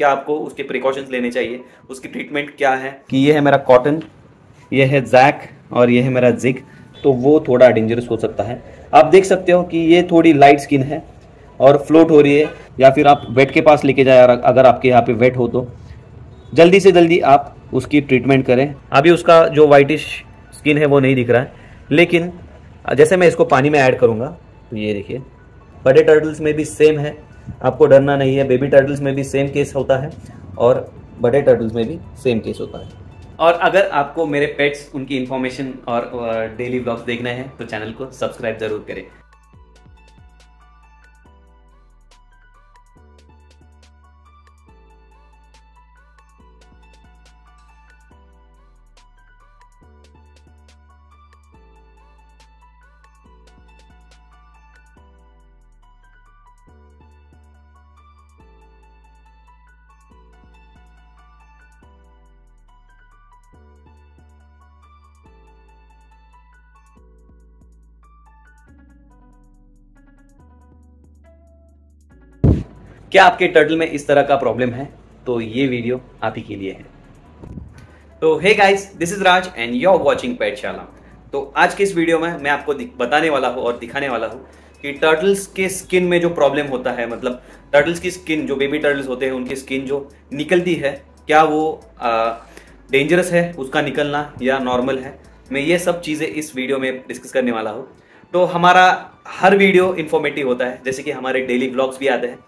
क्या आपको उसके प्रिकॉशंस लेने चाहिए? उसकी ट्रीटमेंट क्या है? कि ये है मेरा कॉटन ये है जैक और ये है मेरा जिग तो वो थोड़ा डेंजरस हो सकता है। आप देख सकते हो कि ये थोड़ी लाइट स्किन है और फ्लोट हो रही है, या फिर आप वेट के पास लेके जाए, अगर आपके यहाँ पे वेट हो तो। जल्दी से जल्दी आप उसकी ट्रीटमेंट करें। अभी उसका जो वाइटिश स्किन है वो नहीं दिख रहा है, लेकिन जैसे मैं इसको पानी में ऐड करूँगा तो ये देखिए। बड़े टर्टल्स में भी सेम है। आपको डरना नहीं है। बेबी टर्टल्स में भी सेम केस होता है और बड़े टर्टल्स में भी सेम केस होता है। और अगर आपको मेरे पेट्स उनकी इन्फॉर्मेशन और डेली ब्लॉग्स देखना है तो चैनल को सब्सक्राइब ज़रूर करें। क्या आपके टर्टल में इस तरह का प्रॉब्लम है? तो ये वीडियो आप ही के लिए है। तो hey guys this is Raj and you are watching Petshala तो आज के इस वीडियो में मैं आपको बताने वाला हूँ और दिखाने वाला हूँ कि टर्टल्स के स्किन में जो प्रॉब्लम होता है मतलब टर्टल्स की स्किन जो बेबी टर्टल्स होते हैं, उनकी स्किन जो निकलती है, क्या वो डेंजरस है, उसका निकलना या नॉर्मल है? मैं ये सब चीज़ें इस वीडियो में डिस्कस करने वाला हूँ। तो हमारा हर वीडियो इन्फॉर्मेटिव होता है, जैसे कि हमारे डेली ब्लॉग्स भी आते हैं।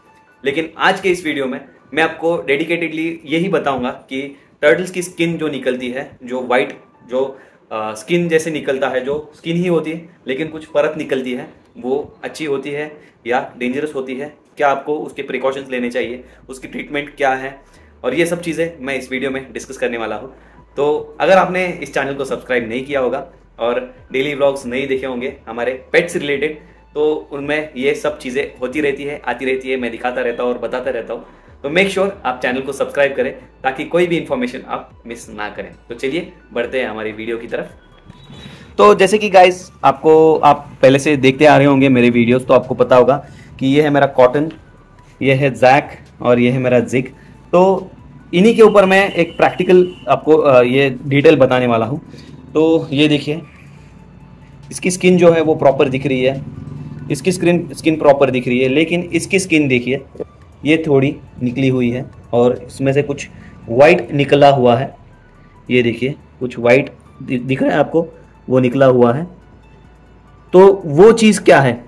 लेकिन आज के इस वीडियो में मैं आपको डेडिकेटेडली यही बताऊँगा कि टर्टल्स की स्किन जो निकलती है जो वाइट जो आ, स्किन जैसे निकलता है जो स्किन ही होती है लेकिन कुछ परत निकलती है वो अच्छी होती है या डेंजरस होती है क्या आपको उसके प्रिकॉशंस लेने चाहिए उसकी ट्रीटमेंट क्या है और ये सब चीज़ें मैं इस वीडियो में डिस्कस करने वाला हूँ। तो अगर आपने इस चैनल को सब्सक्राइब नहीं किया होगा और डेली व्लॉग्स नहीं देखे होंगे हमारे पेट्स रिलेटेड तो उनमें ये सब चीज़ें होती रहती है, आती रहती है, मैं दिखाता रहता हूँ और बताता रहता हूँ। तो मेक श्योर sure आप चैनल को सब्सक्राइब करें, ताकि कोई भी इंफॉर्मेशन आप मिस ना करें। तो चलिए, बढ़ते हैं हमारी वीडियो की तरफ़। तो जैसे कि गाइस आपको, आप पहले से देखते आ रहे होंगे मेरे वीडियोस तो आपको पता होगा कि ये है मेरा कॉटन ये है जैक और ये है मेरा जिग तो इन्हीं के ऊपर मैं एक प्रैक्टिकल आपको ये डिटेल बताने वाला हूँ। तो ये देखिए, इसकी स्किन जो है वो प्रॉपर दिख रही है। इसकी स्क्रीन स्किन प्रॉपर दिख रही है, लेकिन इसकी स्किन देखिए, ये थोड़ी निकली हुई है और इसमें से कुछ वाइट निकला हुआ है। ये देखिए, कुछ वाइट दिख रहा है आपको? वो निकला हुआ है। तो वो चीज़ क्या है?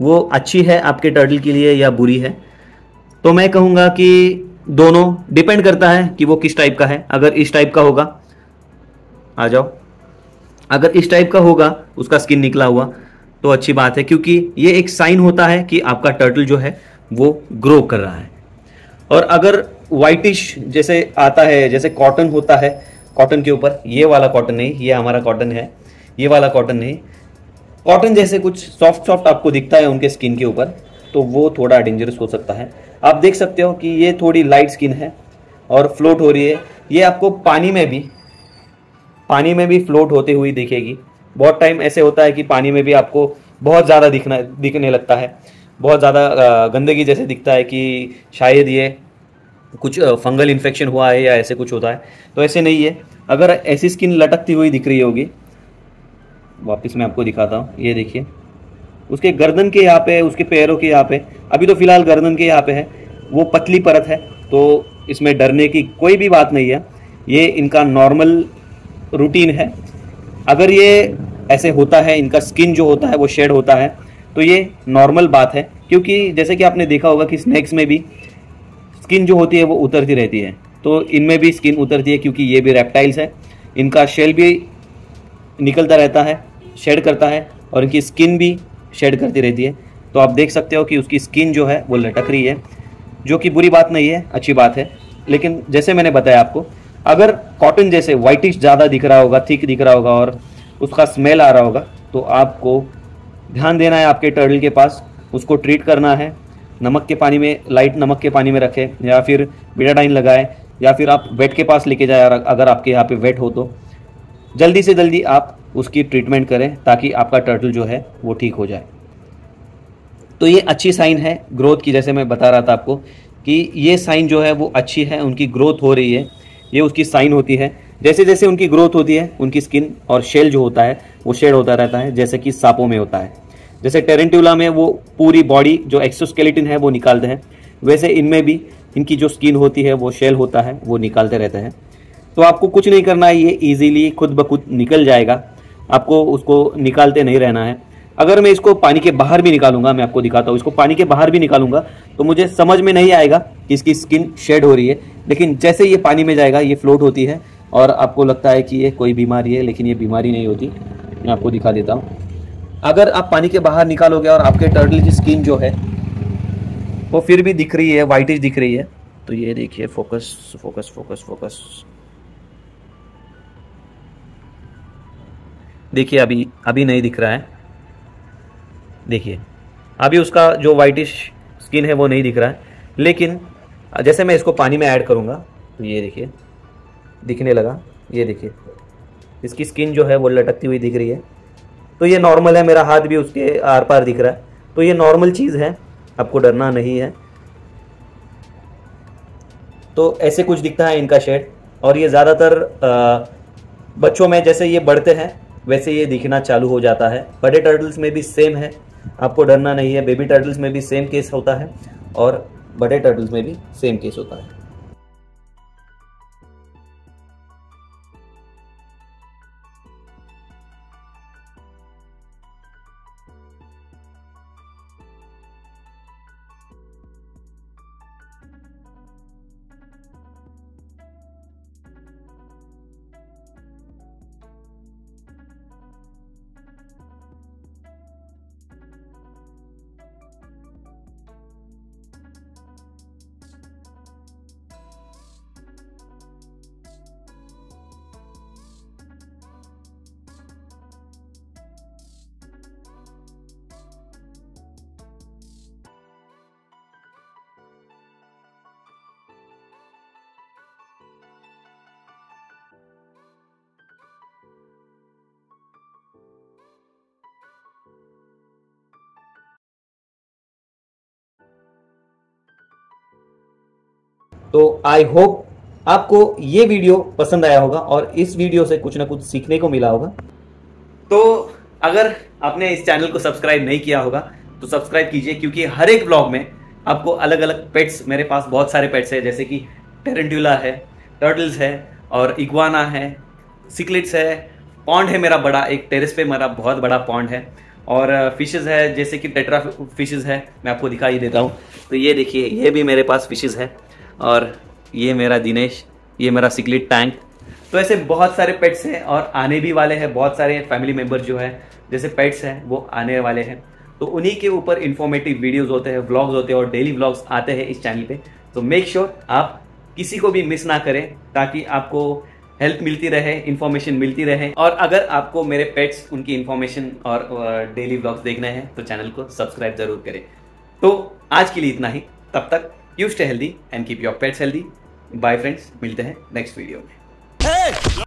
वो अच्छी है आपके टर्टल के लिए या बुरी है? तो मैं कहूँगा कि दोनों डिपेंड करता है कि वो किस टाइप का है। अगर इस टाइप का होगा, आ जाओ। अगर इस टाइप का होगा, उसका स्किन निकला हुआ तो अच्छी बात है, क्योंकि ये एक साइन होता है कि आपका टर्टल जो है, वो ग्रो कर रहा है। और अगर वाइटिश जैसे आता है, जैसे कॉटन होता है कॉटन के ऊपर, ये वाला कॉटन नहीं, ये हमारा कॉटन है, ये वाला कॉटन नहीं। कॉटन जैसे कुछ सॉफ्ट सॉफ्ट आपको दिखता है उनके स्किन के ऊपर तो वो थोड़ा डेंजरस हो सकता है। आप देख सकते हो कि ये थोड़ी लाइट स्किन है और फ्लोट हो रही है। ये आपको पानी में भी, पानी में भी फ्लोट होते हुई दिखेगी। बहुत टाइम ऐसे होता है कि पानी में भी आपको बहुत ज़्यादा दिखना, दिखने लगता है। बहुत ज़्यादा गंदगी जैसे दिखता है कि शायद ये कुछ फंगल इन्फेक्शन हुआ है या ऐसे कुछ होता है। तो ऐसे नहीं है। अगर ऐसी स्किन लटकती हुई दिख रही होगी, वापस मैं आपको दिखाता हूँ। ये देखिए। उसके गर्दन के यहाँ पे, उसके पैरों के यहाँ पे, अभी तो फ़िलहाल गर्दन के यहाँ पे है। वो पतली परत है तो इसमें डरने की कोई भी बात नहीं है। ये इनका नॉर्मल रूटीन है। अगर ये ऐसे होता है, इनका स्किन जो होता है, वो शेड होता है। तो ये नॉर्मल बात है, क्योंकि जैसे कि आपने देखा होगा कि स्नैक्स में भी स्किन जो होती है, वो उतरती रहती है। तो इनमें भी स्किन उतरती है, क्योंकि ये भी रेप्टाइल्स है। इनका शेल भी निकलता रहता है शेड करता है, और इनकी स्किन भी शेड करती रहती है। तो आप देख सकते हो कि उसकी स्किन जो है, वो लटक रही है, जो कि बुरी बात नहीं है, अच्छी बात है। लेकिन जैसे मैंने बताया आपको, अगर कॉटन जैसे वाइटिश ज़्यादा दिख रहा होगा थिक दिख रहा होगा, और उसका स्मेल आ रहा होगा तो आपको ध्यान देना है आपके टर्टल के पास, उसको ट्रीट करना है। नमक के पानी में लाइट नमक के पानी में रखें, या फिर बिटाडाइन लगाए, या फिर आप वेट के पास लेके जाए, अगर आपके यहाँ पे वेट हो तो। जल्दी से जल्दी आप उसकी ट्रीटमेंट करें, ताकि आपका टर्टल जो है, वो ठीक हो जाए। तो ये अच्छी साइन है ग्रोथ की, जैसे मैं बता रहा था आपको, कि ये साइन जो है, वो अच्छी है, उनकी ग्रोथ हो रही है। ये उसकी साइन होती है। जैसे जैसे उनकी ग्रोथ होती है, उनकी स्किन और शेल जो होता है, वो शेड होता रहता है, जैसे कि सांपों में होता है। जैसे टेरेंट्यूला में वो पूरी बॉडी जो एक्सोस्केलेटन है, वो निकालते हैं। वैसे इनमें भी इनकी जो स्किन होती है, वो शेल होता है, वो निकालते रहते हैं। तो आपको कुछ नहीं करना है ये इजीली खुद ब खुद निकल जाएगा। आपको उसको निकालते नहीं रहना है। अगर मैं इसको पानी के बाहर भी निकालूँगा, मैं आपको दिखाता हूँ, इसको पानी के बाहर भी निकालूँगा तो मुझे समझ में नहीं आएगा कि इसकी स्किन शेड हो रही है। लेकिन जैसे ये पानी में जाएगा, ये फ्लोट होती है और आपको लगता है कि ये कोई बीमारी है, लेकिन ये बीमारी नहीं होती। मैं आपको दिखा देता हूँ। अगर आप पानी के बाहर निकालोगे और आपके टर्टल की स्किन जो है, वो फिर भी दिख रही है वाइटिश दिख रही है तो ये देखिए फोकस फोकस फोकस फोकस देखिए, अभी अभी नहीं दिख रहा है। देखिए, अभी उसका जो वाइटिश स्किन है, वो नहीं दिख रहा है। लेकिन, जैसे मैं इसको पानी में ऐड करूँगा तो ये देखिए। दिखने लगा। ये देखिए। इसकी स्किन जो है वो लटकती हुई दिख रही है। तो ये नॉर्मल है, मेरा हाथ भी उसके आर पार दिख रहा है। तो ये नॉर्मल चीज़ है। आपको डरना नहीं है। तो ऐसे कुछ दिखता है इनका शेड और ये ज़्यादातर बच्चों में जैसे ये बढ़ते हैं, वैसे ये दिखना चालू हो जाता है। बड़े टर्टल्स में भी सेम है। आपको डरना नहीं है। बेबी टर्टल्स में भी सेम केस होता है। और बड़े टर्टल्स में भी सेम केस होता है। तो आई होप आपको ये वीडियो पसंद आया होगा और इस वीडियो से कुछ ना कुछ सीखने को मिला होगा। तो अगर आपने इस चैनल को सब्सक्राइब नहीं किया होगा तो सब्सक्राइब कीजिए क्योंकि हर एक ब्लॉग में आपको अलग अलग पेट्स मेरे पास बहुत सारे पेट्स हैं, जैसे कि टेरेंट्यूला है टर्टल्स है और इग्वाना है सिकलिट्स है पॉन्ड है मेरा बड़ा, एक टेरेस पे मेरा बहुत बड़ा पॉन्ड है और फिशेज़ है, जैसे कि टेट्रा फिशेज़ है, मैं आपको दिखाई देता हूँ। तो ये देखिए, ये भी मेरे पास फिशेज़ है। और ये मेरा दिनेश, ये मेरा सिकलिट टैंक। तो ऐसे बहुत सारे पेट्स हैं और आने भी वाले हैं, बहुत सारे फैमिली मेंबर जो है, जैसे पेट्स हैं, वो आने वाले हैं। तो उन्हीं के ऊपर इन्फॉर्मेटिव वीडियोस होते हैं व्लॉग्स होते हैं और डेली व्लॉग्स आते हैं इस चैनल पे। तो मेक श्योर sure आप किसी को भी मिस ना करें, ताकि आपको हेल्प मिलती रहे इन्फॉर्मेशन मिलती रहे। और अगर आपको मेरे पेट्स उनकी इन्फॉर्मेशन और डेली व्लॉग्स देखने हैं तो चैनल को सब्सक्राइब ज़रूर करें। तो आज के लिए इतना ही। तब तक you stay healthy and keep your pets healthy bye friends मिलते हैं नेक्स्ट वीडियो में।